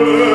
Amen.